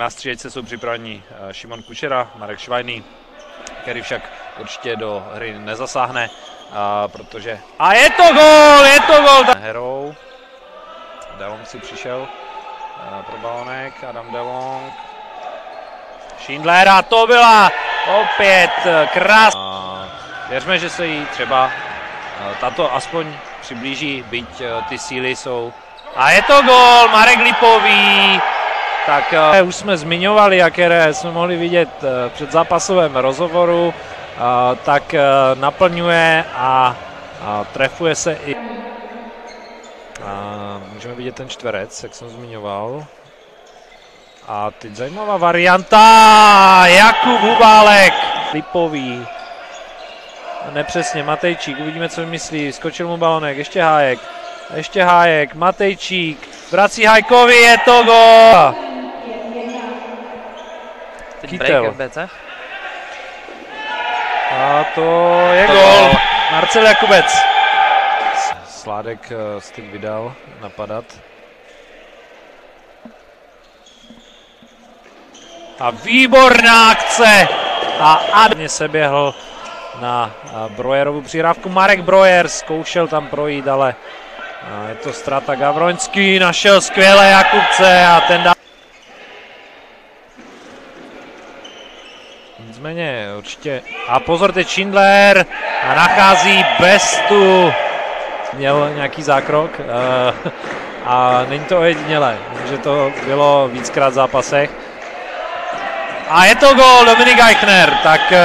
Na střílečce jsou připraveni eh, Šimon Kučera, Marek Švajný, který však určitě do hry nezasáhne, a protože... A je to gol, je to gol! Herou. Delong si přišel a pro balonek, Adam Delong. Schindler a to byla opět krás. Věřme, že se jí třeba tato aspoň přiblíží, byť ty síly jsou. A je to gol, Marek Lipový. Tak uh, už jsme zmiňovali, jaké jsme mohli vidět uh, před zápasovém rozhovoru, uh, tak naplňuje a trefuje se i. Uh, můžeme vidět ten čtverec, jak jsem zmiňoval. A teď zajímavá varianta, Jakub Hubálek, Lipový. Nepřesně, Matejčík, uvidíme, co myslí, skočil mu balonek, ještě Hájek, ještě Hájek, Matejčík, vrací Hajkovi, je to gol! Kytel. A to je gol. Marcel Jakubec. Sládek se teď vydal napadat. A výborná akce. A Adně se běhl na Brojerovu přihrávku. Marek Brojer zkoušel tam projít, ale je to strata Gavroňský, našel skvěle Jakubce a ten dá... Nicméně určitě... A pozor, teď Schindler a nachází Bestu. Měl nějaký zákrok uh, a není to ojedinělé, že to bylo víckrát v zápasech. A je to gol Dominik Eichner, tak... Uh,